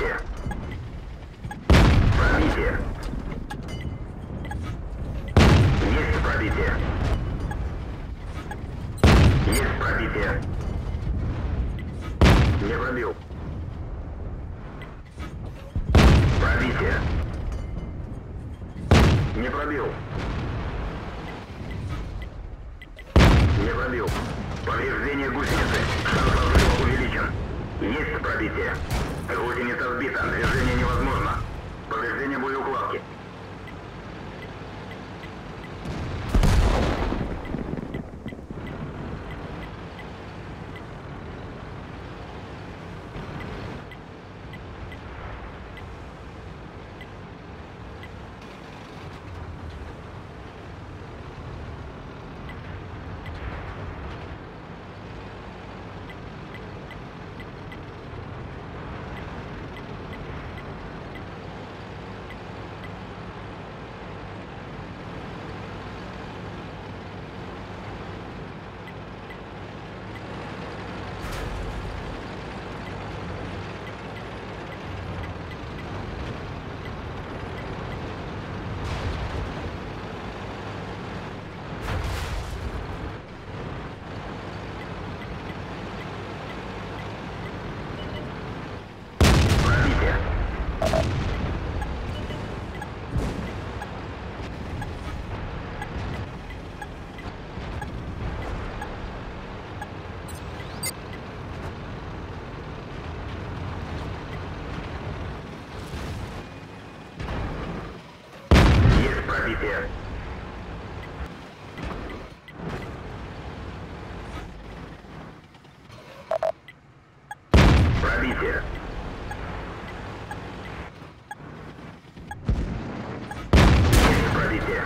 пробитие. Пробитие. Есть пробитие. Есть пробитие. Не пробил. Пробитие. Не пробил. Не пробил. Повреждение гусеницы. Шанс увеличен. Есть пробитие. Гусеница сбита. Движение невозможно. Повреждение боеукладки. Пробитие. Есть пробитие. Пробитие. Есть пробитие.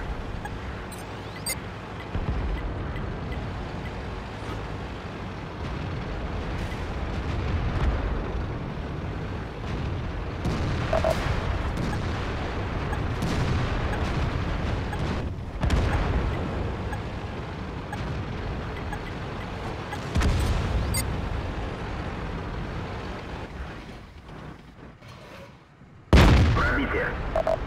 Пробитие.